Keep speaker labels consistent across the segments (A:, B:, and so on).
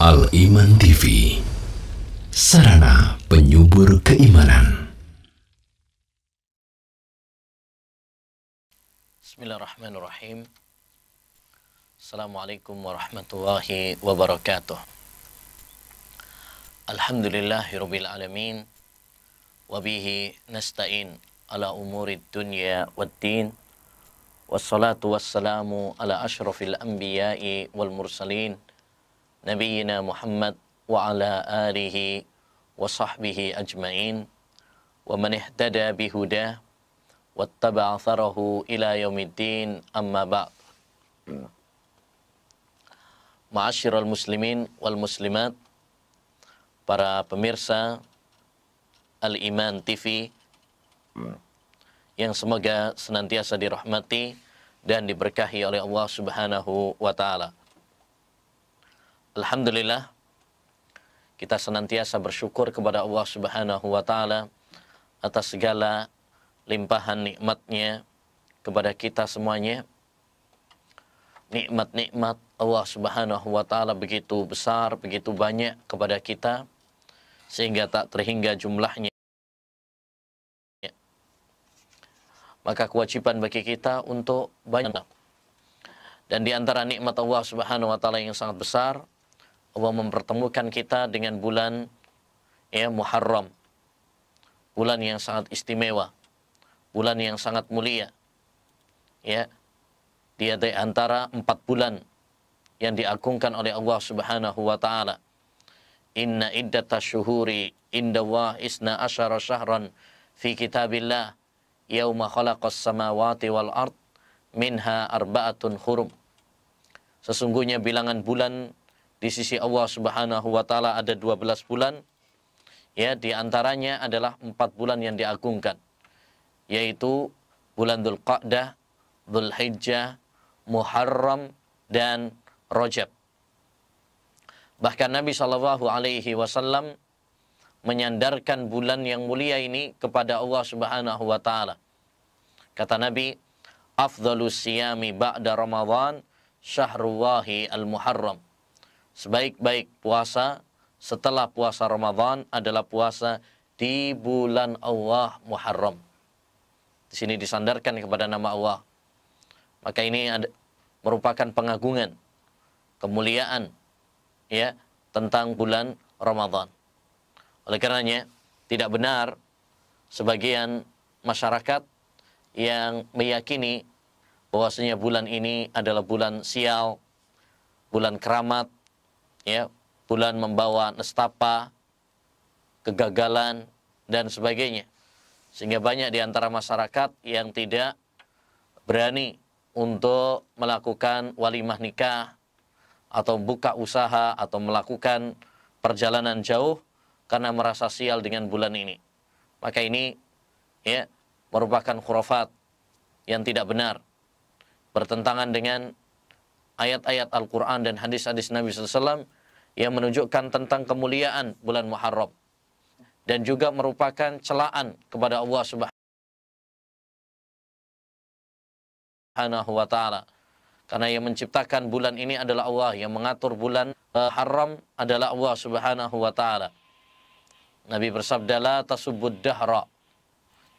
A: Al-Iman TV Sarana penyubur keimanan.
B: Bismillahirrahmanirrahim. Assalamualaikum warahmatullahi wabarakatuh. Alhamdulillahirabbil alamin. Wabihi nasta'in ala umuri dunya waddin Wassalatu wassalamu ala ashrafil anbiya'i wal mursalin Nabiyyina Muhammad wa ala alihi wa sahbihi ajma'in Wa man ihtada bihudah wattaba atharahu ila yaumiddin amma ba'd Ma'asyiral muslimin wal muslimat para pemirsa Al-Iman TV yang semoga senantiasa dirahmati dan diberkahi oleh Allah Subhanahu wa taala. Alhamdulillah kita senantiasa bersyukur kepada Allah Subhanahu wa taala atas segala limpahan nikmatnya kepada kita semuanya. Nikmat-nikmat Allah Subhanahu wa taala begitu besar, begitu banyak kepada kita sehingga tak terhingga jumlahnya. maka kewajiban bagi kita untuk banyak. Dan di antara nikmat Allah Subhanahu wa taala yang sangat besar, Allah mempertemukan kita dengan bulan ya Muharram. Bulan yang sangat istimewa. Bulan yang sangat mulia. Ya. Dia di antara empat bulan yang diagungkan oleh Allah Subhanahu wa taala. Inna iddata syuhuri wa isna asyara syahran fi kitabillah yauma khalaqas samawati wal ard minha arba'atun hurum. Sesungguhnya bilangan bulan di sisi Allah Subhanahu wa taala ada 12 bulan. Ya, di antaranya adalah empat bulan yang diagungkan yaitu bulan Dzulqa'dah, Dzulhijjah, Muharram dan Rajab. Bahkan Nabi Shallallahu alaihi wasallam menyandarkan bulan yang mulia ini kepada Allah Subhanahu wa taala. Kata Nabi, "Afdhalus siyami ba'da Ramadan syahrullahi al-Muharram." Sebaik-baik puasa setelah puasa Ramadan adalah puasa di bulan Allah Muharram. Di sini disandarkan kepada nama Allah. Maka ini ada, merupakan pengagungan, kemuliaan ya tentang bulan Ramadan. Oleh karenanya, tidak benar sebagian masyarakat yang meyakini bahwasanya bulan ini adalah bulan sial, bulan keramat, ya, bulan membawa nestapa, kegagalan dan sebagainya. Sehingga banyak di antara masyarakat yang tidak berani untuk melakukan walimah nikah atau buka usaha atau melakukan perjalanan jauh karena merasa sial dengan bulan ini. Maka ini ya merupakan khurafat yang tidak benar. Bertentangan dengan ayat-ayat Al-Quran dan hadis-hadis Nabi SAW yang menunjukkan tentang kemuliaan bulan Muharram. Dan juga merupakan celaan kepada Allah Subhanahu wa taala. Karena yang menciptakan bulan ini adalah Allah, yang mengatur bulan uh, haram adalah Allah Subhanahu wa taala. Nabi bersabda la tasubbud dahra.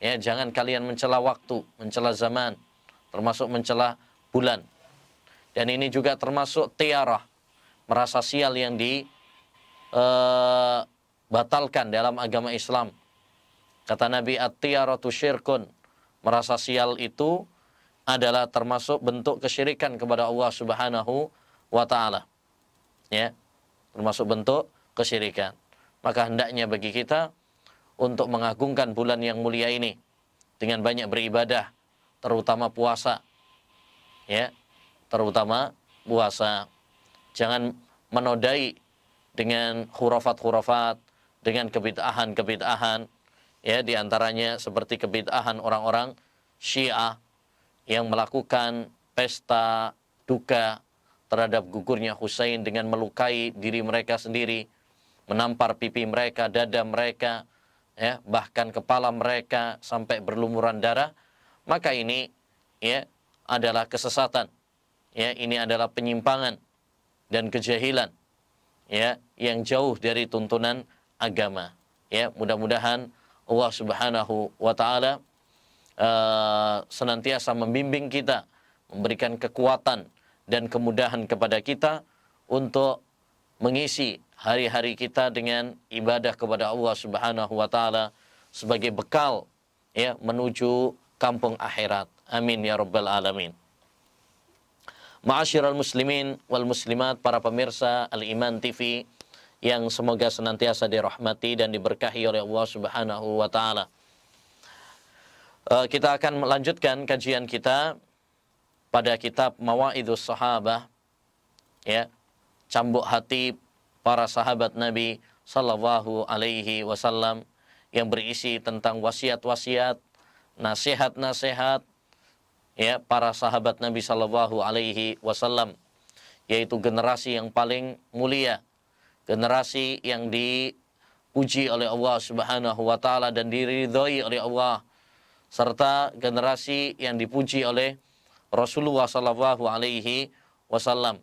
B: Ya, jangan kalian mencela waktu, mencela zaman, termasuk mencela bulan. Dan ini juga termasuk tiarah, merasa sial yang dibatalkan uh, dalam agama Islam. Kata Nabi at-tiaratu syirkun. Merasa sial itu adalah termasuk bentuk kesyirikan kepada Allah Subhanahu wa taala. Ya. Termasuk bentuk kesyirikan. Maka hendaknya bagi kita untuk mengagungkan bulan yang mulia ini dengan banyak beribadah, terutama puasa. Ya. Terutama puasa. Jangan menodai dengan khurafat-khurafat, dengan kebid'ahan-kebid'ahan, ya di antaranya seperti kebid'ahan orang-orang Syiah yang melakukan pesta duka terhadap gugurnya Husain dengan melukai diri mereka sendiri, menampar pipi mereka, dada mereka, ya, bahkan kepala mereka sampai berlumuran darah, maka ini ya adalah kesesatan. Ya, ini adalah penyimpangan dan kejahilan. ya yang jauh dari tuntunan agama. Ya, mudah-mudahan Allah Subhanahu wa taala uh, senantiasa membimbing kita, memberikan kekuatan dan kemudahan kepada kita untuk mengisi hari-hari kita dengan ibadah kepada Allah Subhanahu wa taala sebagai bekal ya menuju kampung akhirat. Amin ya rabbal alamin. Ma'asyiral muslimin wal muslimat para pemirsa Al-Iman TV yang semoga senantiasa dirahmati dan diberkahi oleh Allah Subhanahu wa taala. Uh, kita akan melanjutkan kajian kita pada kitab Mawaidus Sahabah ya, cambuk hati para sahabat Nabi sallallahu alaihi wasallam yang berisi tentang wasiat-wasiat, nasihat-nasihat ya para sahabat Nabi sallallahu alaihi wasallam yaitu generasi yang paling mulia generasi yang dipuji oleh Allah Subhanahu wa taala dan diridhoi oleh Allah serta generasi yang dipuji oleh Rasulullah sallallahu alaihi wasallam.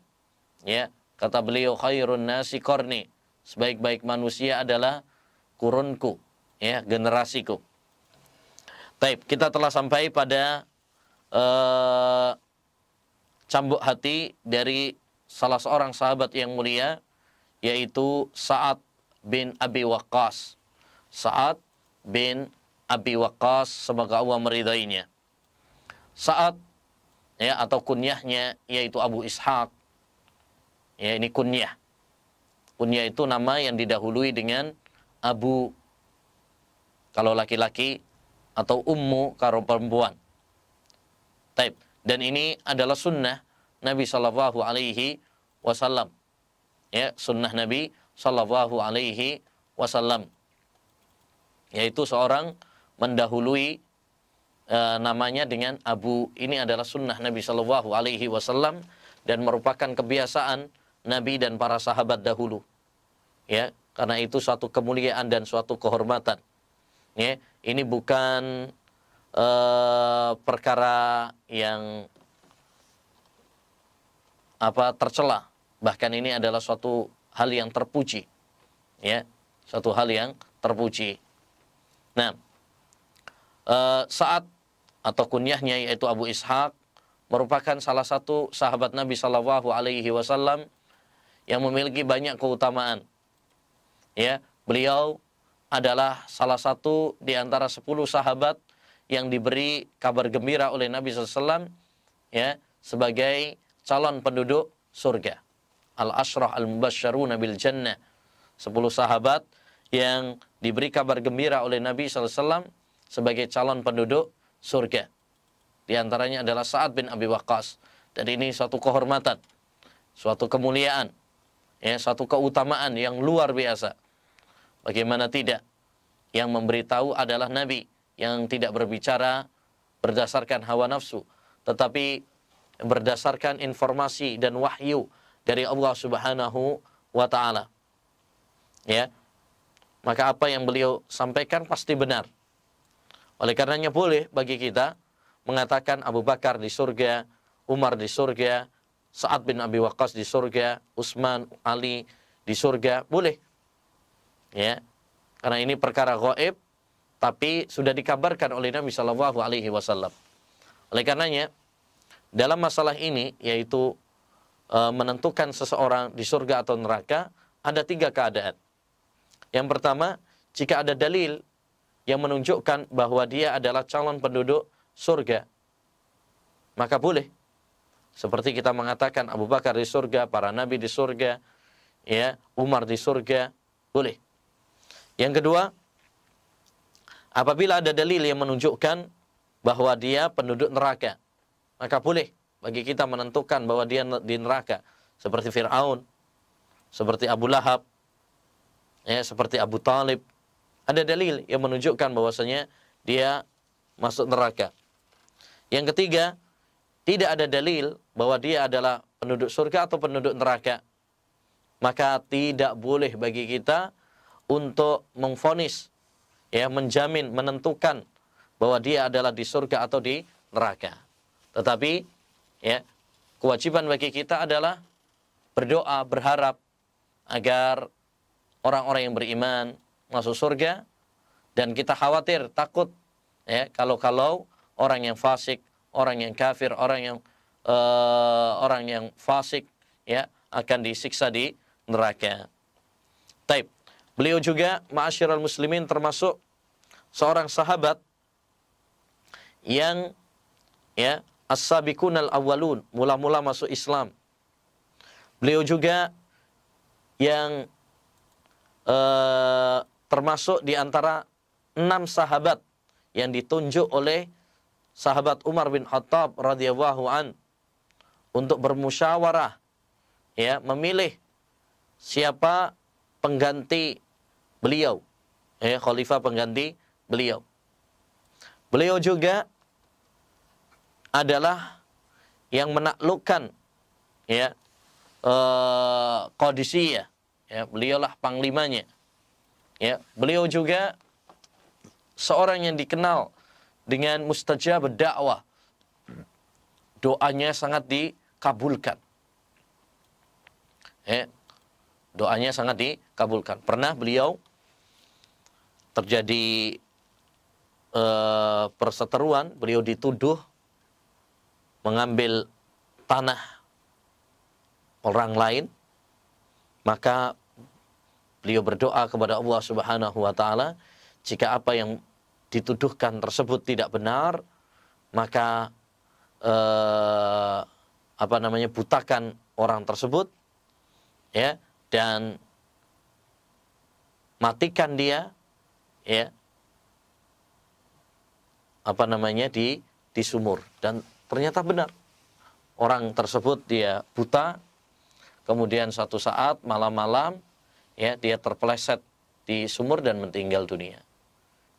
B: Ya, kata beliau khairun nasi qarni. Sebaik-baik manusia adalah kurunku, ya, generasiku. Baik, kita telah sampai pada uh, cambuk hati dari salah seorang sahabat yang mulia yaitu Sa'ad bin Abi Waqqas. Sa'ad bin Abi Waqqas semoga Allah meridainya. Sa'ad ya atau kunyahnya yaitu Abu Ishaq. Ya ini kunyah. Kunyah itu nama yang didahului dengan Abu kalau laki-laki atau ummu kalau perempuan. Taib. Dan ini adalah sunnah Nabi Shallallahu Alaihi Wasallam. Ya sunnah Nabi Shallallahu Alaihi Wasallam. Yaitu seorang mendahului e, namanya dengan Abu. Ini adalah sunnah Nabi Shallallahu Alaihi Wasallam dan merupakan kebiasaan Nabi dan para sahabat dahulu. Ya karena itu suatu kemuliaan dan suatu kehormatan. Ya ini bukan e, perkara yang apa tercela. Bahkan ini adalah suatu hal yang terpuji ya. Suatu hal yang terpuji. Nah e, saat atau kunyahnya yaitu Abu Ishaq merupakan salah satu sahabat Nabi Shallallahu Alaihi Wasallam yang memiliki banyak keutamaan ya. Beliau adalah salah satu di antara sepuluh sahabat yang diberi kabar gembira oleh Nabi SAW ya sebagai calon penduduk surga al-ashrah al-mubasyaruna bil jannah. Sepuluh sahabat yang diberi kabar gembira oleh Nabi SAW sebagai calon penduduk surga. Di antaranya adalah Sa'ad bin Abi Waqqas. Dan ini suatu kehormatan, suatu kemuliaan, ya, suatu keutamaan yang luar biasa. Bagaimana tidak? Yang memberitahu adalah Nabi yang tidak berbicara berdasarkan hawa nafsu, tetapi berdasarkan informasi dan wahyu dari Allah Subhanahu wa taala. Ya. Maka apa yang beliau sampaikan pasti benar. Oleh karenanya boleh bagi kita mengatakan Abu Bakar di surga, Umar di surga, Sa'ad bin Abi Waqqas di surga, Utsman, Ali di surga, boleh. Ya. Karena ini perkara gaib tapi sudah dikabarkan oleh Nabi Shallallahu alaihi wasallam. Oleh karenanya dalam masalah ini yaitu e, menentukan seseorang di surga atau neraka ada tiga keadaan. Yang pertama, jika ada dalil yang menunjukkan bahwa dia adalah calon penduduk surga, maka boleh. Seperti kita mengatakan Abu Bakar di surga, para nabi di surga, ya, Umar di surga, boleh. Yang kedua, apabila ada dalil yang menunjukkan bahwa dia penduduk neraka, maka boleh bagi kita menentukan bahwa dia di neraka seperti Firaun, seperti Abu Lahab, ya seperti Abu Talib. Ada dalil yang menunjukkan bahwasanya dia masuk neraka. Yang ketiga, tidak ada dalil bahwa dia adalah penduduk surga atau penduduk neraka. Maka tidak boleh bagi kita untuk mengfonis, ya menjamin, menentukan bahwa dia adalah di surga atau di neraka. Tetapi ya kewajiban bagi kita adalah berdoa berharap agar orang-orang yang beriman masuk surga dan kita khawatir takut ya kalau-kalau orang yang fasik, orang yang kafir, orang yang uh, orang yang fasik ya akan disiksa di neraka. Taib. Beliau juga ma'asyiral muslimin termasuk seorang sahabat yang ya as-sabiqun al-awwalun, mula-mula masuk Islam. Beliau juga yang uh, termasuk di antara enam sahabat yang ditunjuk oleh sahabat Umar bin Khattab radhiyallahu an untuk bermusyawarah ya memilih siapa pengganti beliau. Ya khalifah pengganti beliau. Beliau juga adalah yang menaklukkan ya eh kondisi ya. Ya beliaulah panglimanya. Ya beliau juga seorang yang dikenal dengan mustajab dakwah. Doanya sangat dikabulkan. Ya doanya sangat dikabulkan. Pernah beliau terjadi uh, perseteruan beliau dituduh mengambil tanah orang lain, maka beliau berdoa kepada Allah Subhanahu wa taala, jika apa yang dituduhkan tersebut tidak benar, maka eh, apa namanya butakan orang tersebut ya dan matikan dia ya apa namanya di di sumur dan Ternyata benar. Orang tersebut dia buta, kemudian suatu saat malam-malam ya dia terpeleset di sumur dan meninggal dunia.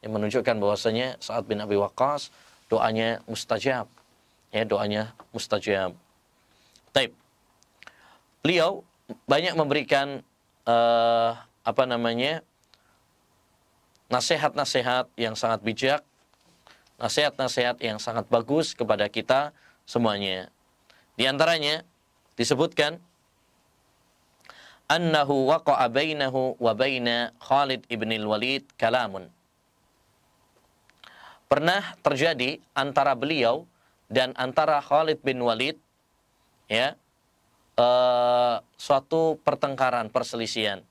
B: Yang menunjukkan bahwasanya saat bin Abi Waqqas doanya mustajab. Ya, doanya mustajab. Taib. Beliau banyak memberikan uh, apa namanya nasihat-nasihat yang sangat bijak nasihat-nasihat yang sangat bagus kepada kita semuanya. Di antaranya disebutkan annahu waqa'a bainahu wa baina Khalid ibn al-Walid kalamun. Pernah terjadi antara beliau dan antara Khalid bin Walid ya uh, suatu pertengkaran perselisihan.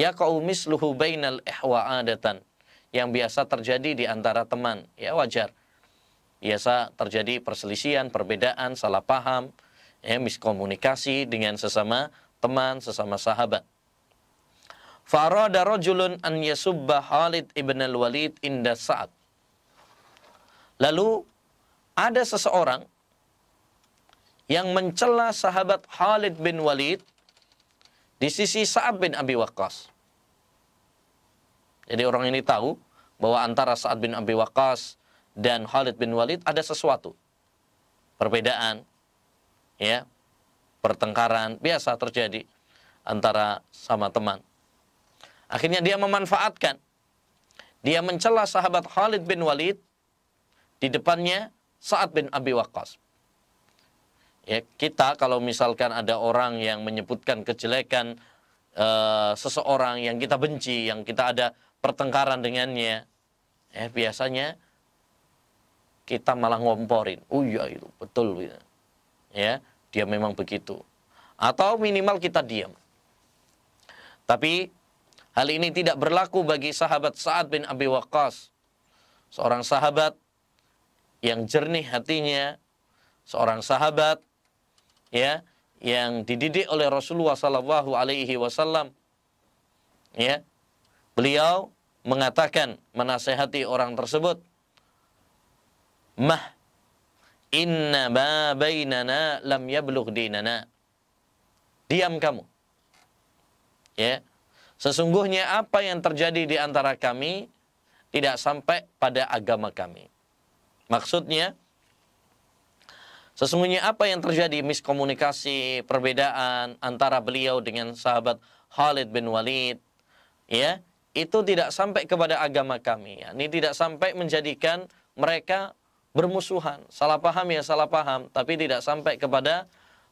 B: Ya qaumisluhu bainal ihwa adatan yang biasa terjadi di antara teman. Ya wajar. Biasa terjadi perselisihan, perbedaan, salah paham, ya, miskomunikasi dengan sesama teman, sesama sahabat. Farada rajulun an yasubba Khalid ibn al-Walid inda Sa'ad. Lalu ada seseorang yang mencela sahabat Khalid bin Walid di sisi Sa'ad bin Abi Waqqas. Jadi orang ini tahu bahwa antara Sa'ad bin Abi Waqqas dan Khalid bin Walid ada sesuatu. Perbedaan, ya, pertengkaran biasa terjadi antara sama teman. Akhirnya dia memanfaatkan. Dia mencela sahabat Khalid bin Walid di depannya Sa'ad bin Abi Waqqas. Ya, kita kalau misalkan ada orang yang menyebutkan kejelekan uh, seseorang yang kita benci, yang kita ada pertengkaran dengannya, eh biasanya kita malah ngomporin. Oh iya itu betul gitu. Ya, dia memang begitu. Atau minimal kita diam. Tapi hal ini tidak berlaku bagi sahabat Sa'ad bin Abi Waqqas. Seorang sahabat yang jernih hatinya, seorang sahabat ya yang dididik oleh Rasulullah sallallahu alaihi wasallam ya Beliau mengatakan menasehati orang tersebut, "Mah inna ma bainana lam yablugh dinana." Diam kamu. Ya. Sesungguhnya apa yang terjadi di antara kami tidak sampai pada agama kami. Maksudnya Sesungguhnya apa yang terjadi miskomunikasi, perbedaan antara beliau dengan sahabat Khalid bin Walid, ya, itu tidak sampai kepada agama kami. Ya. Ini tidak sampai menjadikan mereka bermusuhan. Salah paham ya salah paham, tapi tidak sampai kepada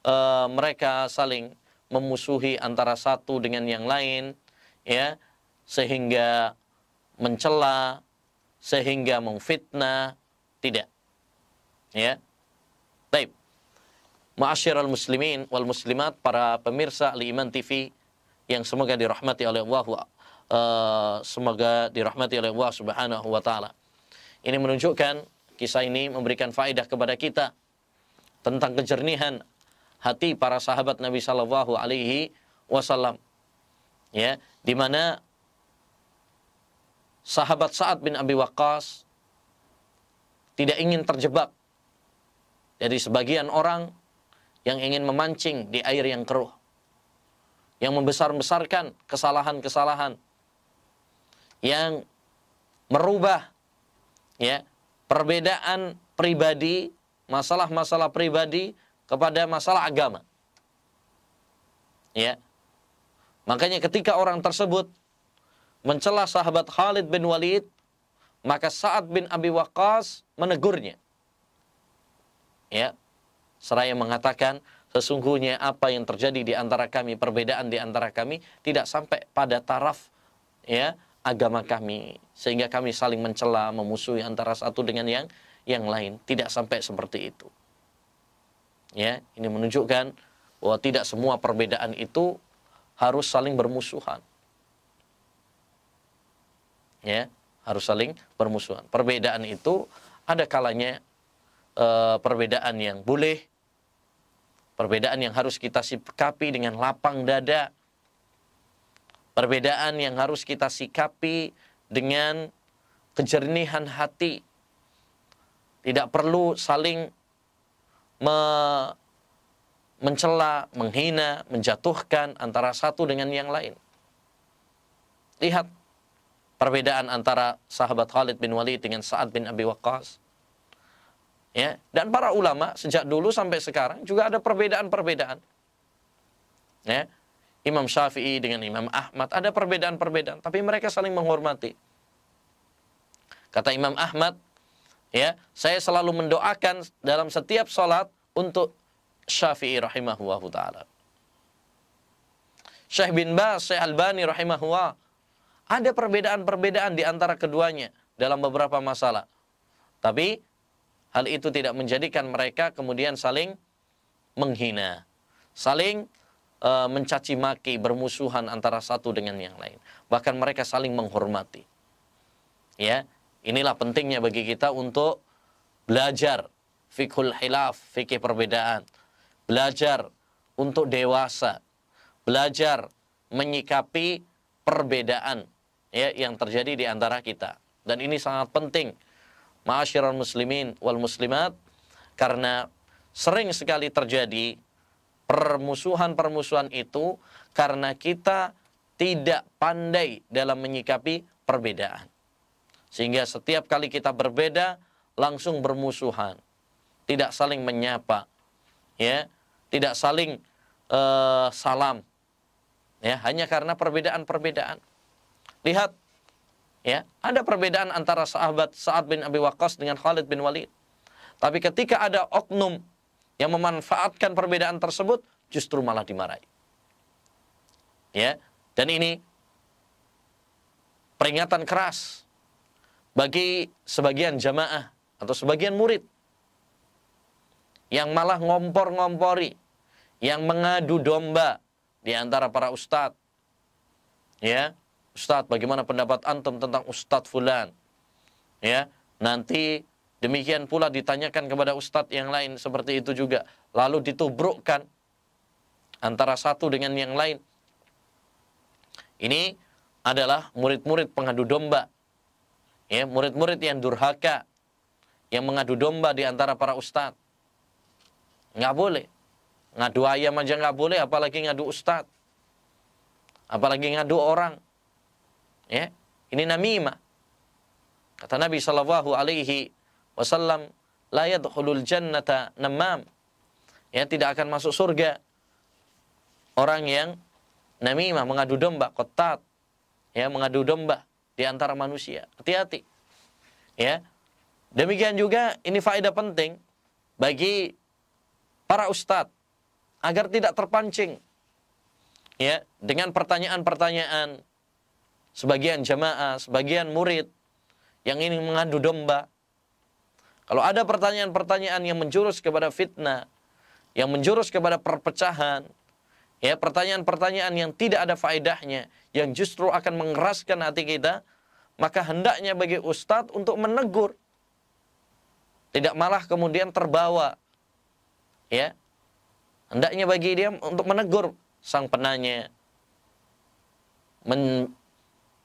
B: uh, mereka saling memusuhi antara satu dengan yang lain, ya, sehingga mencela, sehingga memfitnah, tidak. Ya. Baik. Ma'asyiral muslimin wal muslimat, para pemirsa Al-Iman TV yang semoga dirahmati oleh Allah, uh, semoga dirahmati oleh Allah Subhanahu wa taala. Ini menunjukkan kisah ini memberikan faedah kepada kita tentang kejernihan hati para sahabat Nabi Shallallahu Alaihi Wasallam. Ya, di mana sahabat Sa'ad bin Abi Waqqas tidak ingin terjebak dari sebagian orang yang ingin memancing di air yang keruh. Yang membesar-besarkan kesalahan-kesalahan. Yang merubah ya perbedaan pribadi, masalah-masalah pribadi kepada masalah agama. Ya. Makanya ketika orang tersebut mencela sahabat Khalid bin Walid, maka Sa'ad bin Abi Waqqas menegurnya. Ya. Seraya mengatakan, sesungguhnya apa yang terjadi di antara kami, perbedaan di antara kami tidak sampai pada taraf ya agama kami sehingga kami saling mencela, memusuhi antara satu dengan yang yang lain. Tidak sampai seperti itu. Ya, ini menunjukkan bahwa tidak semua perbedaan itu harus saling bermusuhan. Ya, harus saling bermusuhan. Perbedaan itu ada kalanya e, perbedaan yang boleh, perbedaan yang harus kita sikapi dengan lapang dada, perbedaan yang harus kita sikapi dengan kejernihan hati. Tidak perlu saling me mencela, menghina, menjatuhkan antara satu dengan yang lain. Lihat perbedaan antara sahabat Khalid bin Walid dengan Sa'ad bin Abi Waqqas. Ya, dan para ulama sejak dulu sampai sekarang juga ada perbedaan-perbedaan. Ya. Imam Syafi'i dengan Imam Ahmad ada perbedaan-perbedaan, tapi mereka saling menghormati. Kata Imam Ahmad, ya saya selalu mendoakan dalam setiap sholat untuk Syafi'i rahimahullah ta'ala. Syekh bin Bas, Syekh Albani rahimahullah. Ada perbedaan-perbedaan di antara keduanya dalam beberapa masalah. Tapi hal itu tidak menjadikan mereka kemudian saling menghina. Saling uh, mencaci maki, bermusuhan antara satu dengan yang lain. Bahkan mereka saling menghormati. Ya, Inilah pentingnya bagi kita untuk belajar fikhul hilaf, fikih perbedaan. Belajar untuk dewasa. Belajar menyikapi perbedaan ya yang terjadi di antara kita. Dan ini sangat penting. Ma'asyiral muslimin wal muslimat karena sering sekali terjadi permusuhan-permusuhan itu karena kita tidak pandai dalam menyikapi perbedaan. Sehingga setiap kali kita berbeda langsung bermusuhan. Tidak saling menyapa. Ya, tidak saling uh, salam. Ya, hanya karena perbedaan-perbedaan. Lihat ya, ada perbedaan antara sahabat Sa'ad bin Abi Waqqas dengan Khalid bin Walid. Tapi ketika ada oknum yang memanfaatkan perbedaan tersebut, justru malah dimarahi. Ya, dan ini peringatan keras bagi sebagian jamaah atau sebagian murid yang malah ngompor-ngompori, yang mengadu domba di antara para ustadz. Ya, ustadz bagaimana pendapat antum tentang ustadz fulan? Ya, nanti demikian pula ditanyakan kepada ustadz yang lain seperti itu juga. Lalu ditubrukkan antara satu dengan yang lain. Ini adalah murid-murid pengadu domba ya murid-murid yang durhaka yang mengadu domba di antara para ustadz nggak boleh ngadu ayam aja nggak boleh apalagi ngadu ustadz apalagi ngadu orang ya ini namimah kata Nabi Shallallahu Alaihi Wasallam la yadkhulul jannata namam ya tidak akan masuk surga orang yang namimah mengadu domba kotat ya mengadu domba di antara manusia. Hati-hati. Ya. Demikian juga ini faedah penting bagi para ustadz agar tidak terpancing ya dengan pertanyaan-pertanyaan sebagian jamaah, sebagian murid yang ingin mengadu domba. Kalau ada pertanyaan-pertanyaan yang menjurus kepada fitnah, yang menjurus kepada perpecahan, ya pertanyaan-pertanyaan yang tidak ada faedahnya, yang justru akan mengeraskan hati kita, maka hendaknya bagi ustadz untuk menegur. Tidak malah kemudian terbawa. Ya. Hendaknya bagi dia untuk menegur sang penanya. Men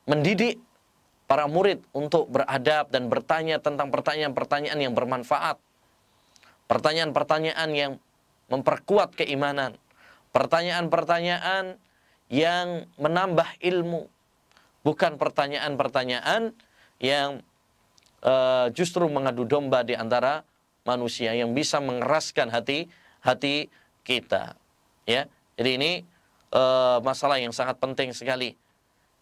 B: mendidik para murid untuk beradab dan bertanya tentang pertanyaan-pertanyaan yang bermanfaat. Pertanyaan-pertanyaan yang memperkuat keimanan. Pertanyaan-pertanyaan yang menambah ilmu. Bukan pertanyaan-pertanyaan yang uh, justru mengadu domba di antara manusia yang bisa mengeraskan hati hati kita. Ya, jadi ini uh, masalah yang sangat penting sekali,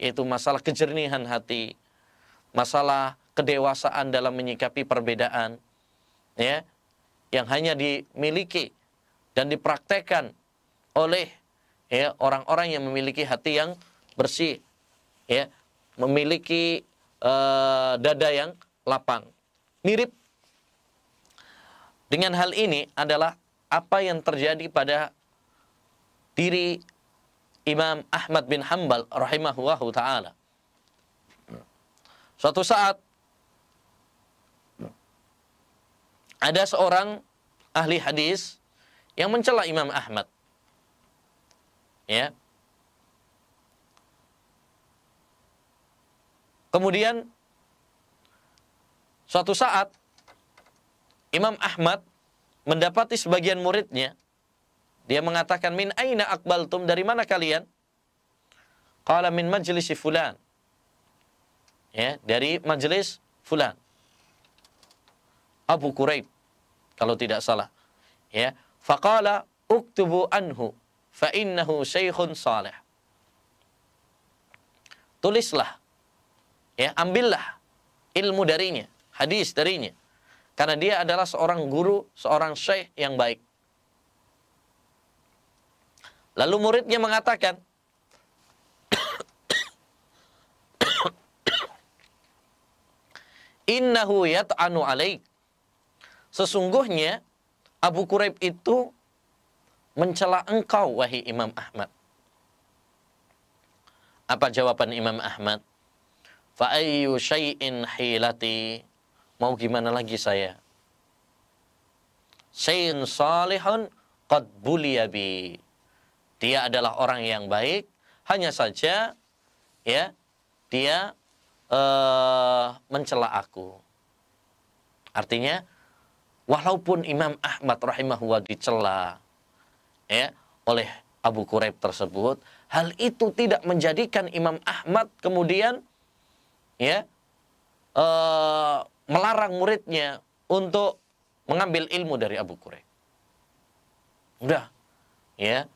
B: yaitu masalah kejernihan hati, masalah kedewasaan dalam menyikapi perbedaan ya yang hanya dimiliki dan dipraktekkan oleh ya orang-orang yang memiliki hati yang bersih ya memiliki uh, dada yang lapang. Mirip dengan hal ini adalah apa yang terjadi pada diri Imam Ahmad bin Hambal rahimahullahu taala Suatu saat ada seorang ahli hadis yang mencela Imam Ahmad. Ya. Kemudian suatu saat Imam Ahmad mendapati sebagian muridnya dia mengatakan min aina akbaltum dari mana kalian? Qala min majlisi fulan. Ya dari majelis fulan. Abu Quraib kalau tidak salah. Ya faqala uktubu anhu fa innahu syekhun salih. Tulislah ya ambillah ilmu darinya hadis darinya. Karena dia adalah seorang guru seorang syekh yang baik lalu muridnya mengatakan innahu yat'anu alaik. Sesungguhnya Abu Quraib itu mencela engkau wahai Imam Ahmad. Apa jawaban Imam Ahmad? Fa ayyu syai'in hilati? Mau gimana lagi saya? Sayyid salihun qad buliyabi. Dia adalah orang yang baik, hanya saja ya dia uh, mencela aku. Artinya, walaupun Imam Ahmad rahimahullah dicela ya oleh Abu Quraib tersebut, hal itu tidak menjadikan Imam Ahmad kemudian ya uh, melarang muridnya untuk mengambil ilmu dari Abu Quraib. Udah, ya,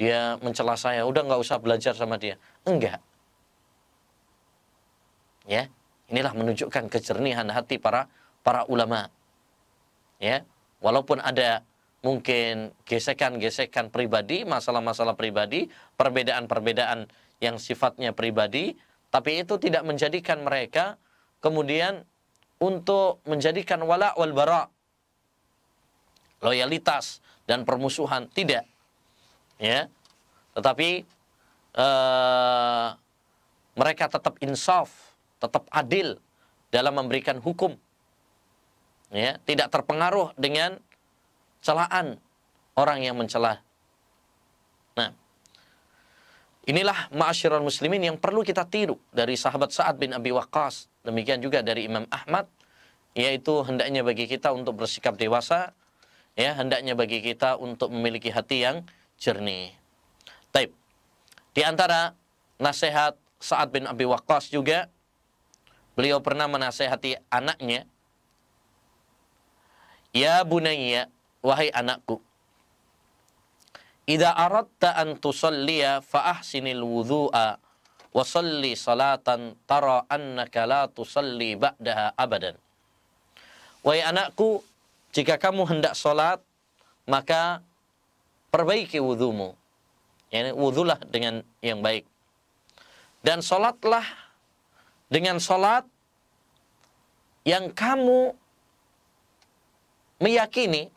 B: dia mencela saya, udah nggak usah belajar sama dia. Enggak, Ya, inilah menunjukkan kejernihan hati para para ulama. Ya, walaupun ada mungkin gesekan-gesekan pribadi, masalah-masalah pribadi, perbedaan-perbedaan yang sifatnya pribadi, tapi itu tidak menjadikan mereka kemudian untuk menjadikan wala wal bara loyalitas dan permusuhan tidak ya tetapi uh, mereka tetap insaf tetap adil dalam memberikan hukum. Ya, tidak terpengaruh dengan celaan orang yang mencela. Nah, inilah ma'asyiral muslimin yang perlu kita tiru dari sahabat Sa'ad bin Abi Waqqas. Demikian juga dari Imam Ahmad, yaitu hendaknya bagi kita untuk bersikap dewasa, ya, hendaknya bagi kita untuk memiliki hati yang jernih. Taib. Di antara nasihat Sa'ad bin Abi Waqqas juga Beliau pernah menasehati anaknya, Ya bunayya, wahai anakku, Ida aradta an tusalliya fa ahsinil wudhu'a wa salli salatan tara annaka la tusalli ba'daha abadan. Wahai anakku, jika kamu hendak solat, maka perbaiki wudhumu. Yani wudhulah dengan yang baik. Dan sholatlah dengan sholat yang kamu meyakini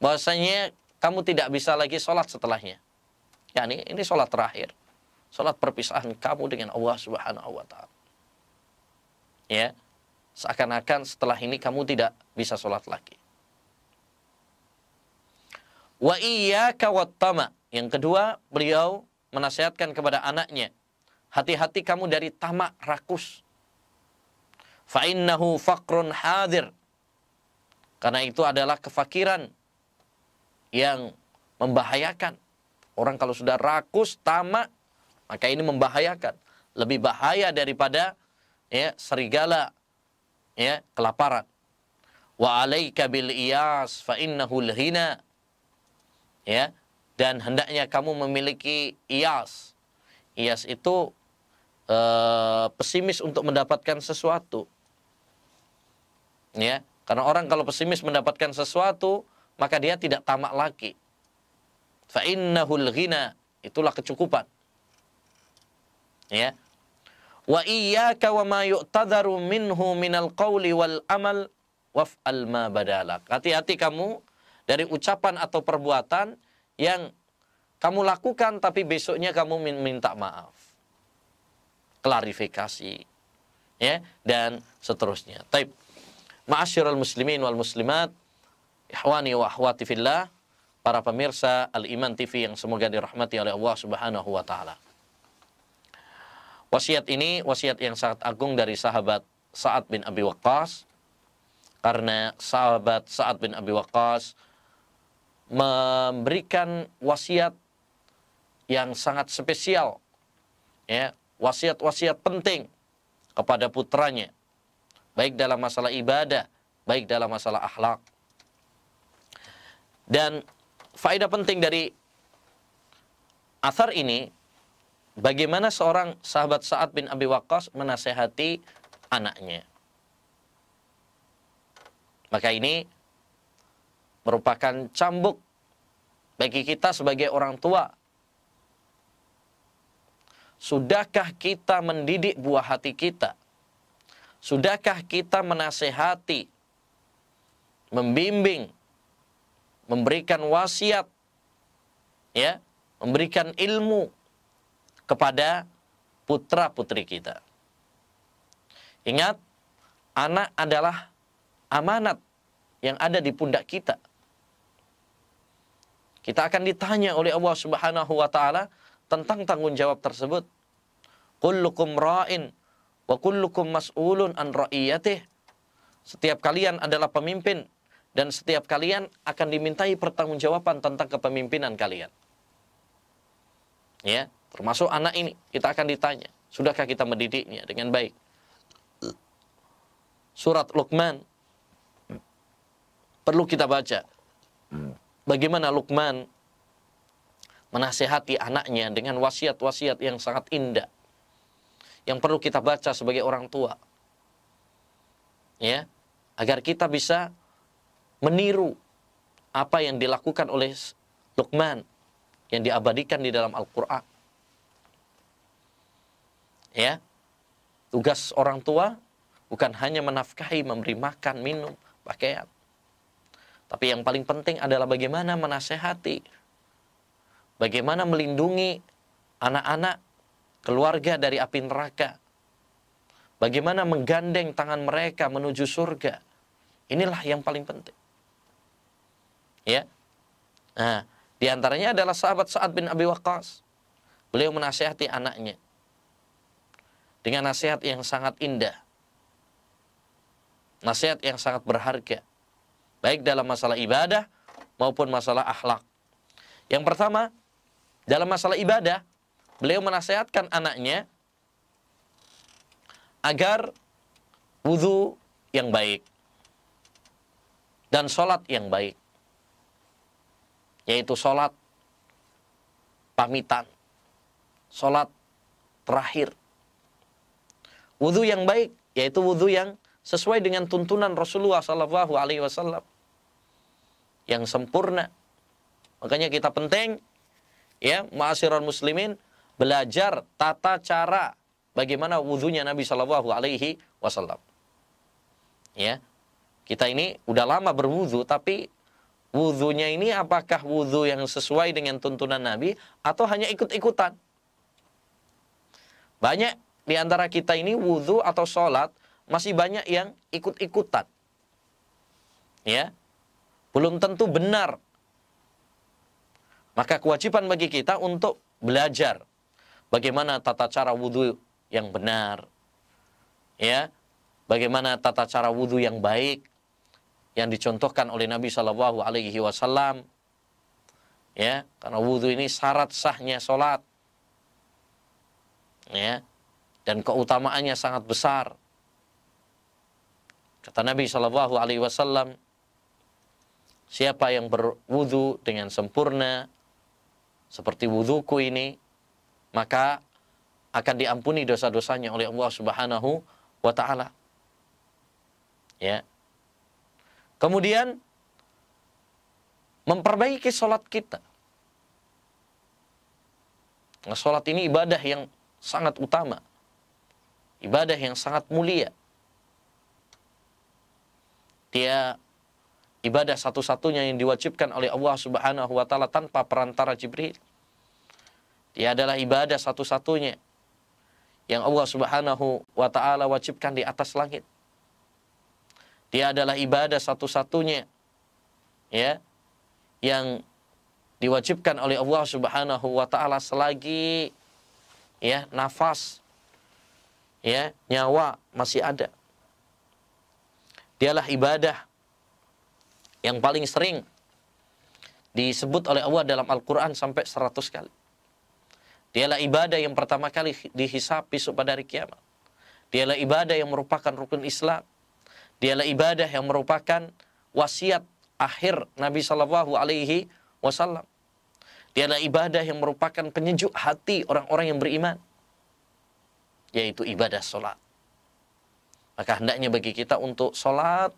B: bahwasanya kamu tidak bisa lagi sholat setelahnya. Yani ini sholat terakhir. Sholat perpisahan kamu dengan Allah subhanahu wa ta'ala. Ya, seakan-akan setelah ini kamu tidak bisa sholat lagi. Wa iyyaka wattama. Yang kedua, beliau menasihatkan kepada anaknya, hati-hati kamu dari tamak rakus. Fa innahu faqrun hadir. Karena itu adalah kefakiran yang membahayakan. Orang kalau sudah rakus, tamak, maka ini membahayakan. Lebih bahaya daripada ya serigala ya kelaparan. Wa alaika bil iyas fa innahu hina. Ya, dan hendaknya kamu memiliki iyas. Iyas itu uh, pesimis untuk mendapatkan sesuatu. Ya, karena orang kalau pesimis mendapatkan sesuatu, maka dia tidak tamak lagi. Fa innahul ghina, itulah kecukupan. Ya. Wa iyyaka wa ma yu'tadharu minhu minal qawli wal amal waf'al ma badalak. Hati-hati kamu dari ucapan atau perbuatan yang kamu lakukan tapi besoknya kamu minta maaf. Klarifikasi. Ya, dan seterusnya. Taib. Ma'asyiral muslimin wal muslimat, ihwani wa ahwati fillah, para pemirsa Al-Iman TV yang semoga dirahmati oleh Allah Subhanahu wa taala. Wasiat ini wasiat yang sangat agung dari sahabat Sa'ad bin Abi Waqqas karena sahabat Sa'ad bin Abi Waqqas memberikan wasiat yang sangat spesial ya wasiat-wasiat penting kepada putranya baik dalam masalah ibadah baik dalam masalah akhlak. Dan faedah penting dari asar ini bagaimana seorang sahabat Sa'ad bin Abi Waqqas menasehati anaknya. Maka ini merupakan cambuk bagi kita sebagai orang tua. Sudahkah kita mendidik buah hati kita? Sudahkah kita menasehati, membimbing, memberikan wasiat, ya, memberikan ilmu kepada putra putri kita? Ingat, anak adalah amanat yang ada di pundak kita. Kita akan ditanya oleh Allah Subhanahu wa taala tentang tanggung jawab tersebut. Kullukum ra'in wa kullukum mas'ulun an ra'iyatih. Setiap kalian adalah pemimpin dan setiap kalian akan dimintai pertanggungjawaban tentang kepemimpinan kalian. Ya, termasuk anak ini kita akan ditanya, sudahkah kita mendidiknya dengan baik? Surat Luqman perlu kita baca bagaimana Luqman menasehati anaknya dengan wasiat-wasiat yang sangat indah yang perlu kita baca sebagai orang tua ya agar kita bisa meniru apa yang dilakukan oleh Luqman yang diabadikan di dalam Al-Qur'an. Ya tugas orang tua bukan hanya menafkahi memberi makan minum pakaian tapi yang paling penting adalah bagaimana menasehati, bagaimana melindungi anak-anak keluarga dari api neraka, bagaimana menggandeng tangan mereka menuju surga. Inilah yang paling penting. Ya. Nah, di antaranya adalah sahabat Sa'ad bin Abi Waqqas. Beliau menasehati anaknya dengan nasihat yang sangat indah. Nasihat yang sangat berharga baik dalam masalah ibadah maupun masalah akhlak. Yang pertama, dalam masalah ibadah, beliau menasehatkan anaknya agar wudhu yang baik dan sholat yang baik. Yaitu sholat pamitan, sholat terakhir. Wudhu yang baik, yaitu wudhu yang sesuai dengan tuntunan Rasulullah Sallallahu yang sempurna. Makanya kita penting ya ma'asyiral muslimin belajar tata cara bagaimana wudhunya Nabi Shallallahu alaihi wasallam. Ya. Kita ini udah lama berwudhu tapi wudhunya ini apakah wudhu yang sesuai dengan tuntunan Nabi atau hanya ikut-ikutan? Banyak di antara kita ini wudhu atau sholat masih banyak yang ikut-ikutan. Ya, belum tentu benar. Maka kewajiban bagi kita untuk belajar bagaimana tata cara wudhu yang benar. Ya, bagaimana tata cara wudhu yang baik yang dicontohkan oleh Nabi Shallallahu Alaihi Wasallam. Ya, karena wudhu ini syarat sahnya sholat ya dan keutamaannya sangat besar. Kata Nabi Shallallahu Alaihi Wasallam, siapa yang berwudu dengan sempurna seperti wuduku ini, maka akan diampuni dosa-dosanya oleh Allah Subhanahu wa taala. Ya. Kemudian memperbaiki sholat kita. Nah, sholat ini ibadah yang sangat utama. Ibadah yang sangat mulia. Dia ibadah satu-satunya yang diwajibkan oleh Allah Subhanahu wa taala tanpa perantara Jibril. Dia adalah ibadah satu-satunya yang Allah Subhanahu wa taala wajibkan di atas langit. Dia adalah ibadah satu-satunya ya yang diwajibkan oleh Allah Subhanahu wa taala selagi ya nafas ya nyawa masih ada dialah ibadah yang paling sering disebut oleh Allah dalam Al-Quran sampai 100 kali. Dialah ibadah yang pertama kali dihisap besok pada hari kiamat. Dialah ibadah yang merupakan rukun Islam. Dialah ibadah yang merupakan wasiat akhir Nabi Shallallahu Alaihi Wasallam. Dia adalah ibadah yang merupakan penyejuk hati orang-orang yang beriman. Yaitu ibadah sholat. Maka hendaknya bagi kita untuk sholat.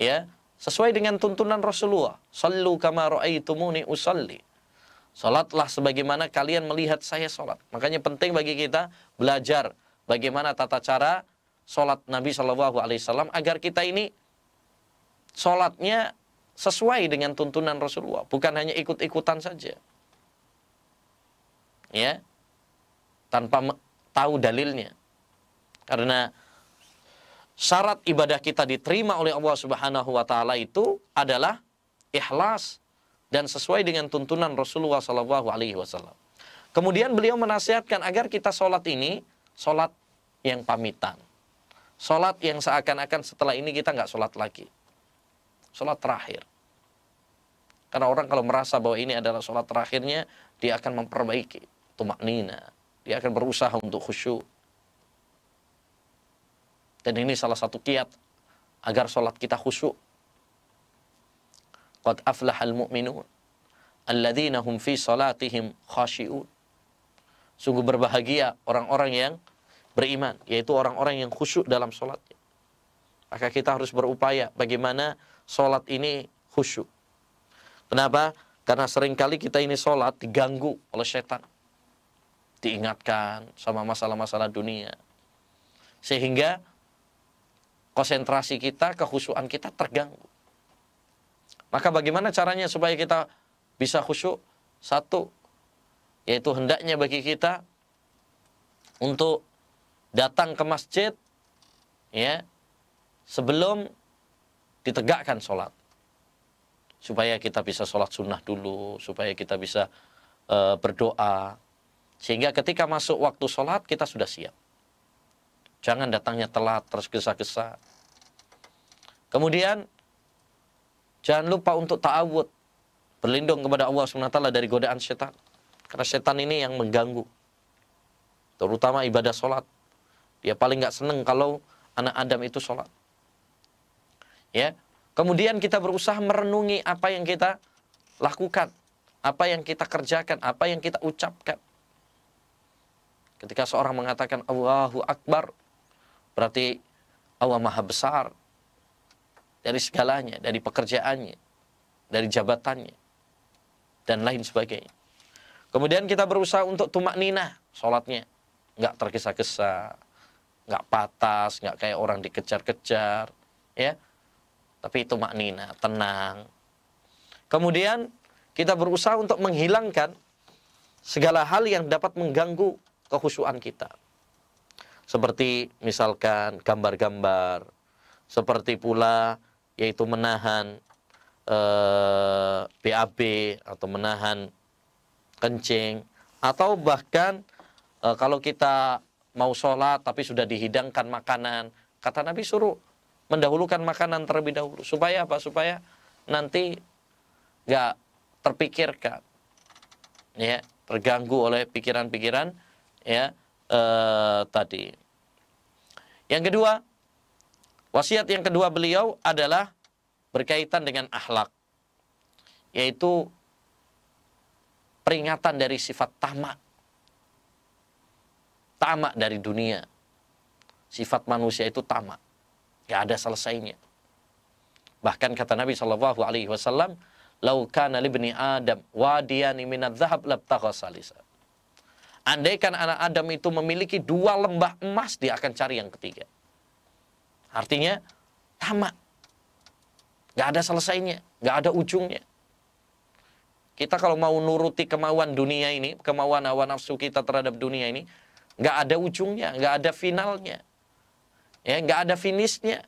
B: ya Sesuai dengan tuntunan Rasulullah. Sallu kama ra'aitumuni usalli. Sholatlah sebagaimana kalian melihat saya sholat. Makanya penting bagi kita belajar bagaimana tata cara sholat Nabi Shallallahu Alaihi Wasallam agar kita ini sholatnya sesuai dengan tuntunan Rasulullah, bukan hanya ikut-ikutan saja. Ya. Tanpa tahu dalilnya. Karena syarat ibadah kita diterima oleh Allah Subhanahu wa taala itu adalah ikhlas dan sesuai dengan tuntunan Rasulullah Sallallahu alaihi wasallam. Kemudian beliau menasihatkan agar kita sholat ini sholat yang pamitan. Sholat yang seakan-akan setelah ini kita nggak sholat lagi sholat terakhir. Karena orang kalau merasa bahwa ini adalah sholat terakhirnya, dia akan memperbaiki tumak nina. Dia akan berusaha untuk khusyuk. Dan ini salah satu kiat agar sholat kita khusyuk. Qad aflahal mu'minun. Alladzina hum fi salatihim khashi'un. Sungguh berbahagia orang-orang yang beriman. Yaitu orang-orang yang khusyuk dalam sholatnya. Maka kita harus berupaya bagaimana sholat ini khusyuk. Kenapa? Karena sering kali kita ini sholat diganggu oleh setan. Diingatkan sama masalah-masalah dunia. Sehingga konsentrasi kita, kekhusyuan kita terganggu. Maka bagaimana caranya supaya kita bisa khusyuk? Satu, yaitu hendaknya bagi kita untuk datang ke masjid ya sebelum ditegakkan sholat. Supaya kita bisa sholat sunnah dulu, supaya kita bisa uh, berdoa. Sehingga ketika masuk waktu sholat, kita sudah siap. Jangan datangnya telat, terus gesa-gesa. Kemudian, jangan lupa untuk ta'awud. Berlindung kepada Allah SWT dari godaan setan. Karena setan ini yang mengganggu. Terutama ibadah sholat. Dia paling nggak seneng kalau anak Adam itu sholat. Ya. Kemudian kita berusaha merenungi apa yang kita lakukan, apa yang kita kerjakan, apa yang kita ucapkan. Ketika seorang mengatakan Allahu Akbar, berarti Allah Maha Besar dari segalanya, dari pekerjaannya, dari jabatannya, dan lain sebagainya. Kemudian kita berusaha untuk tumak nina sholatnya. Nggak tergesa-gesa, nggak patas, nggak kayak orang dikejar-kejar. ya. Tapi itu maknina, tenang. Kemudian kita berusaha untuk menghilangkan segala hal yang dapat mengganggu kehusuan kita. Seperti misalkan gambar-gambar, seperti pula yaitu menahan eh, BAB atau menahan kencing. Atau bahkan e, kalau kita mau sholat tapi sudah dihidangkan makanan kata Nabi suruh mendahulukan makanan terlebih dahulu. Supaya apa? Supaya nanti nggak terpikirkan. Ya terganggu oleh pikiran-pikiran ya e, tadi yang kedua wasiat yang kedua beliau adalah berkaitan dengan akhlak yaitu peringatan dari sifat tamak. Tamak dari dunia. Sifat manusia itu tamak. Gak ada selesainya. Bahkan kata Nabi Shallallahu Alaihi Wasallam, "Lau kana libni Adam wadiyani minat zahab salisa." Andaikan anak Adam itu memiliki dua lembah emas, dia akan cari yang ketiga. Artinya, tamak. Gak ada selesainya, gak ada ujungnya. Kita kalau mau nuruti kemauan dunia ini, kemauan hawa nafsu kita terhadap dunia ini, nggak ada ujungnya, nggak ada finalnya, ya nggak ada finishnya.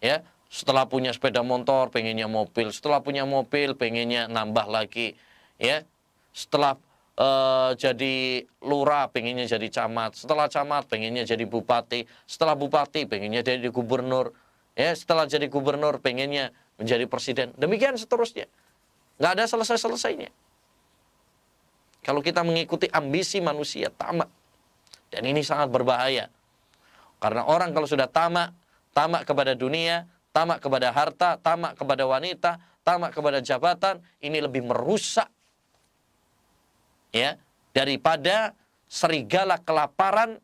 B: Ya, setelah punya sepeda motor, pengennya mobil, setelah punya mobil, pengennya nambah lagi, ya. Setelah uh, jadi lurah, pengennya jadi camat, setelah camat, pengennya jadi bupati, setelah bupati, pengennya jadi gubernur, ya. Setelah jadi gubernur, pengennya menjadi presiden. Demikian seterusnya. Nggak ada selesai-selesainya. Kalau kita mengikuti ambisi manusia, tamak. Dan ini sangat berbahaya. Karena orang kalau sudah tamak, tamak kepada dunia, tamak kepada harta, tamak kepada wanita, tamak kepada jabatan, ini lebih merusak ya daripada serigala kelaparan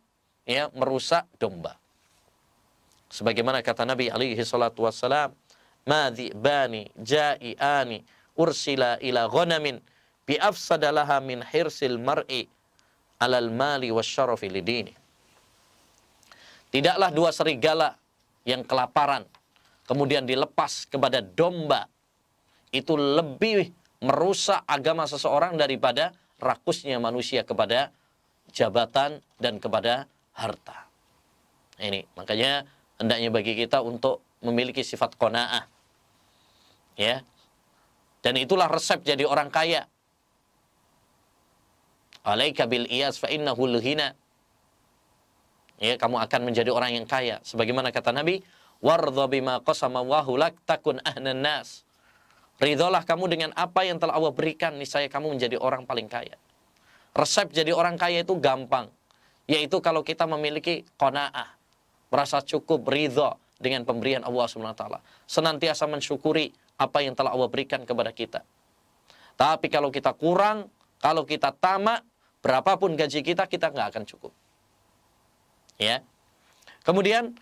B: ya merusak domba. Sebagaimana kata Nabi alaihi salatu wassalam, "Madhi bani ja'iani ursila ila ghanamin bi afsadalaha min hirsil mar'i alal mali wasyarafi lidini. Tidaklah dua serigala yang kelaparan kemudian dilepas kepada domba itu lebih merusak agama seseorang daripada rakusnya manusia kepada jabatan dan kepada harta. Ini makanya hendaknya bagi kita untuk memiliki sifat qanaah. Ya, dan itulah resep jadi orang kaya. Alaika bil iyas fa innahu luhina. Ya, kamu akan menjadi orang yang kaya. Sebagaimana kata Nabi, wardha bima qasama lak takun ahnan nas. Ridholah kamu dengan apa yang telah Allah berikan, niscaya kamu menjadi orang paling kaya. Resep jadi orang kaya itu gampang. Yaitu kalau kita memiliki kona'ah. Merasa cukup ridho dengan pemberian Allah SWT. Senantiasa mensyukuri apa yang telah Allah berikan kepada kita. Tapi kalau kita kurang, kalau kita tamak, berapapun gaji kita, kita nggak akan cukup. Ya. Kemudian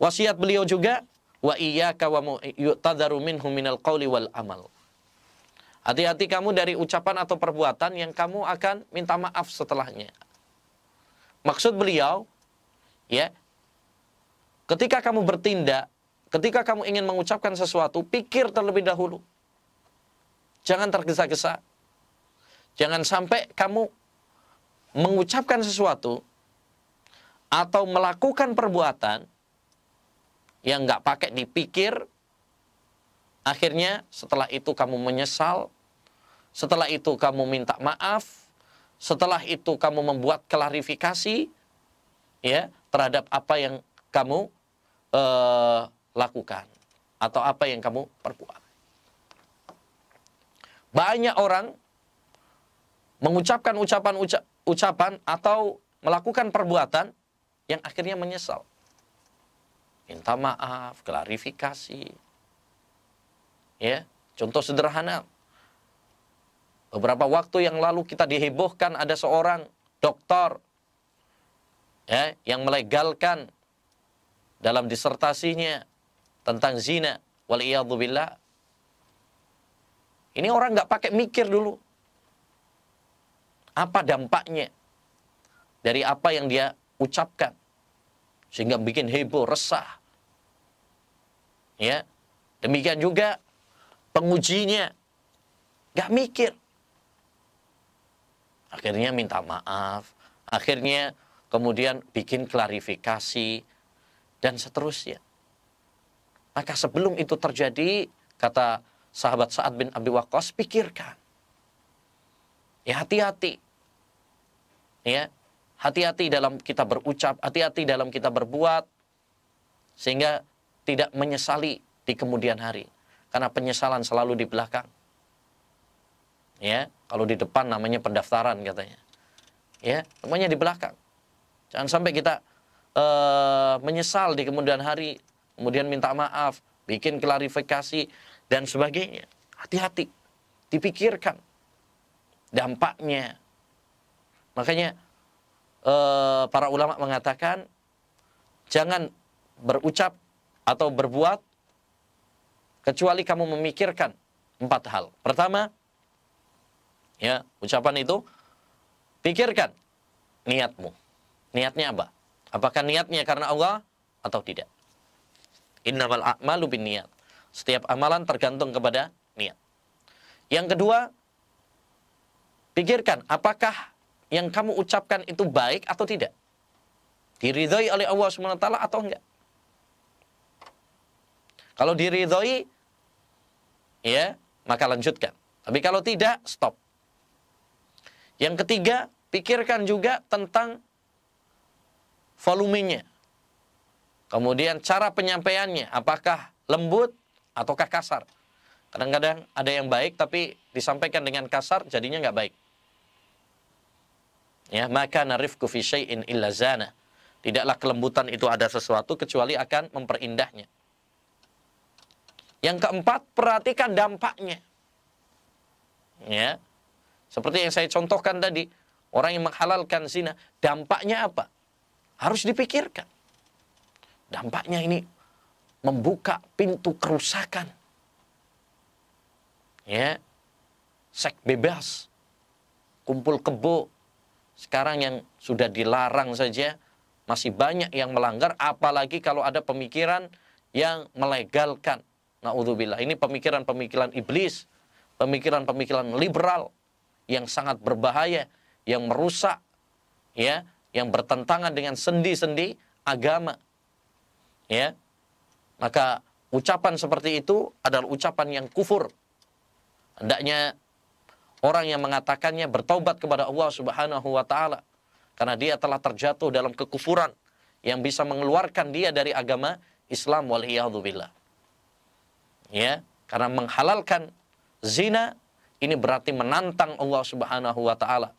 B: wasiat beliau juga wa iyyaka wa yu'tadharu minhum minal qawli wal amal. Hati-hati kamu dari ucapan atau perbuatan yang kamu akan minta maaf setelahnya. Maksud beliau, ya, ketika kamu bertindak Ketika kamu ingin mengucapkan sesuatu, pikir terlebih dahulu. Jangan tergesa-gesa. Jangan sampai kamu mengucapkan sesuatu atau melakukan perbuatan yang nggak pakai dipikir, akhirnya setelah itu kamu menyesal, setelah itu kamu minta maaf, setelah itu kamu membuat klarifikasi ya terhadap apa yang kamu uh, lakukan atau apa yang kamu perbuat. Banyak orang mengucapkan ucapan uca ucapan atau melakukan perbuatan yang akhirnya menyesal. Minta maaf, klarifikasi. Ya, contoh sederhana. Beberapa waktu yang lalu kita dihebohkan ada seorang dokter ya yang melegalkan dalam disertasinya tentang zina wal billah. Ini orang nggak pakai mikir dulu. apa dampaknya dari apa yang dia ucapkan sehingga bikin heboh, resah. Ya. Demikian juga pengujinya gak mikir. Akhirnya minta maaf, akhirnya kemudian bikin klarifikasi dan seterusnya. Maka sebelum itu terjadi, kata sahabat Sa'ad bin Abi Waqqas, pikirkan. Ya hati-hati. Ya, hati-hati dalam kita berucap, hati-hati dalam kita berbuat sehingga tidak menyesali di kemudian hari. Karena penyesalan selalu di belakang. Ya, kalau di depan namanya pendaftaran katanya. Ya, semuanya di belakang. Jangan sampai kita uh, menyesal di kemudian hari kemudian minta maaf, bikin klarifikasi dan sebagainya. Hati-hati, dipikirkan dampaknya. Makanya eh, para ulama mengatakan jangan berucap atau berbuat kecuali kamu memikirkan empat hal. Pertama, ya ucapan itu pikirkan niatmu. Niatnya apa? Apakah niatnya karena Allah atau tidak? Innamal a'malu bin niat. Setiap amalan tergantung kepada niat. Yang kedua, pikirkan apakah yang kamu ucapkan itu baik atau tidak. Diridhoi oleh Allah SWT atau enggak. Kalau diridhoi, ya, maka lanjutkan. Tapi kalau tidak, stop. Yang ketiga, pikirkan juga tentang volumenya. Kemudian cara penyampaiannya, apakah lembut ataukah kasar. Kadang-kadang ada yang baik tapi disampaikan dengan kasar jadinya nggak baik. Ya, maka narifku fi syai'in illa zana. Tidaklah kelembutan itu ada sesuatu kecuali akan memperindahnya. Yang keempat, perhatikan dampaknya. Ya. Seperti yang saya contohkan tadi, orang yang menghalalkan zina, dampaknya apa? Harus dipikirkan. Dampaknya ini membuka pintu kerusakan. Ya. Seks bebas. Kumpul kebo. Sekarang yang sudah dilarang saja masih banyak yang melanggar apalagi kalau ada pemikiran yang melegalkan. Nauzubillah. Ini pemikiran-pemikiran iblis, pemikiran-pemikiran liberal yang sangat berbahaya, yang merusak ya, yang bertentangan dengan sendi-sendi agama ya maka ucapan seperti itu adalah ucapan yang kufur hendaknya orang yang mengatakannya bertaubat kepada Allah Subhanahu wa taala karena dia telah terjatuh dalam kekufuran yang bisa mengeluarkan dia dari agama Islam wal billah ya karena menghalalkan zina ini berarti menantang Allah Subhanahu wa taala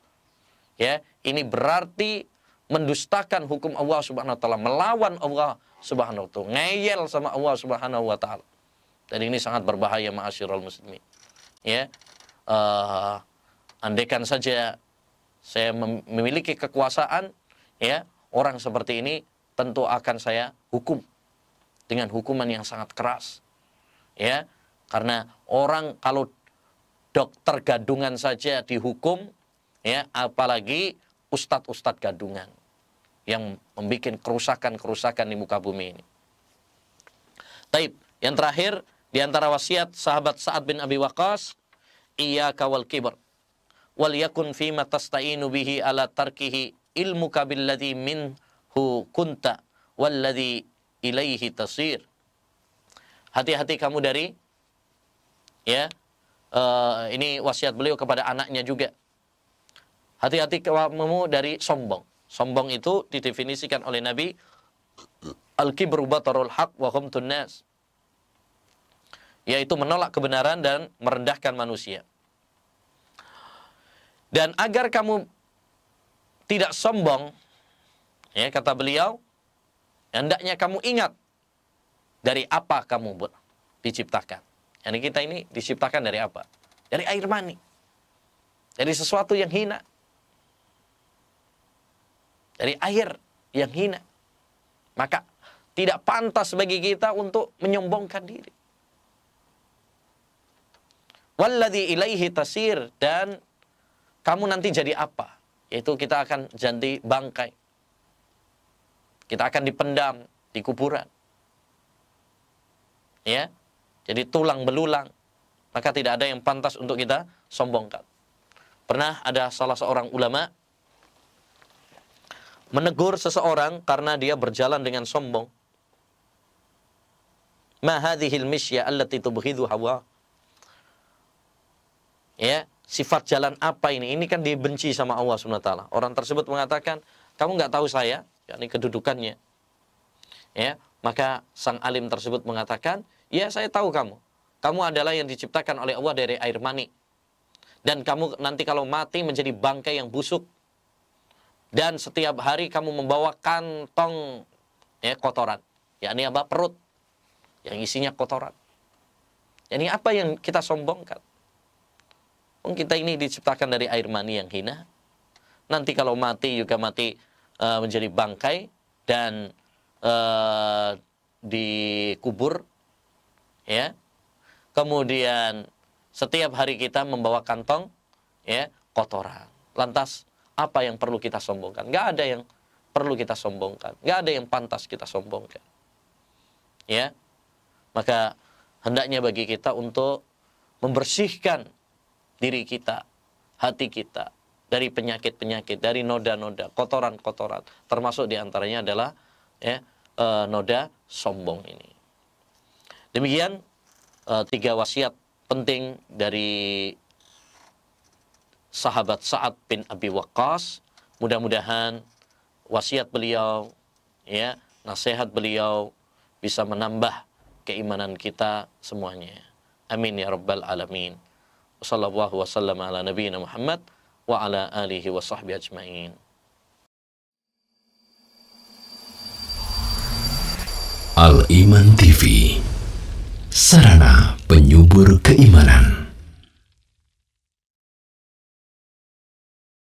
B: ya ini berarti mendustakan hukum Allah Subhanahu wa taala melawan Allah Subhanahu wa taala, ngeyel sama Allah Subhanahu wa taala. Dan ini sangat berbahaya ma'asyiral muslimin. Ya. Uh, andaikan saja saya memiliki kekuasaan, ya, orang seperti ini tentu akan saya hukum dengan hukuman yang sangat keras. Ya. Karena orang kalau dokter gadungan saja dihukum, ya, apalagi ustadz-ustadz gadungan yang membuat kerusakan-kerusakan di muka bumi ini. Taib, yang terakhir di antara wasiat sahabat Sa'ad bin Abi Waqqas, iya kawal kibr. Wal yakun fima tasta'inu bihi ala tarkihi ilmuka billadhi minhu kunta walladhi ilaihi tasir. Hati-hati kamu dari ya uh, ini wasiat beliau kepada anaknya juga. Hati-hati kamu dari sombong. Sombong itu didefinisikan oleh Nabi al-kibru batarul haq wa humtun nas. Yaitu menolak kebenaran dan merendahkan manusia. Dan agar kamu tidak sombong, ya kata beliau, hendaknya kamu ingat dari apa kamu diciptakan. Yani kita ini diciptakan dari apa? Dari air mani. Dari sesuatu yang hina dari air yang hina. Maka tidak pantas bagi kita untuk menyombongkan diri. Walladhi ilaihi tasir dan kamu nanti jadi apa? Yaitu kita akan jadi bangkai. Kita akan dipendam di kuburan. Ya. Jadi tulang belulang. Maka tidak ada yang pantas untuk kita sombongkan. Pernah ada salah seorang ulama menegur seseorang karena dia berjalan dengan sombong. Ma hadhil misya allati tubghidhu hawa. Ya, sifat jalan apa ini? Ini kan dibenci sama Allah SWT. Orang tersebut mengatakan, kamu nggak tahu saya, yakni kedudukannya. Ya, maka sang alim tersebut mengatakan, ya saya tahu kamu. Kamu adalah yang diciptakan oleh Allah dari air mani. Dan kamu nanti kalau mati menjadi bangkai yang busuk. Dan setiap hari kamu membawa kantong ya kotoran. yakni apa? Perut. Yang isinya kotoran. Ini apa yang kita sombongkan? Kita ini diciptakan dari air mani yang hina. Nanti kalau mati juga mati uh, menjadi bangkai dan uh, dikubur, ya. Kemudian setiap hari kita membawa kantong, ya, kotoran. Lantas apa yang perlu kita sombongkan? Gak ada yang perlu kita sombongkan. Gak ada yang pantas kita sombongkan. Ya, maka hendaknya bagi kita untuk membersihkan diri kita, hati kita dari penyakit-penyakit, dari noda-noda, kotoran-kotoran. Termasuk di antaranya adalah ya, e, noda sombong ini. Demikian e, tiga wasiat penting dari sahabat Sa'ad bin Abi Waqqas. Mudah-mudahan wasiat beliau, ya, nasihat beliau bisa menambah keimanan kita semuanya. Amin ya rabbal alamin sallallahu wasallam ala nabiyina Muhammad wa ala alihi wa sahbihi ajmain.
A: Al Iman TV Sarana penyubur keimanan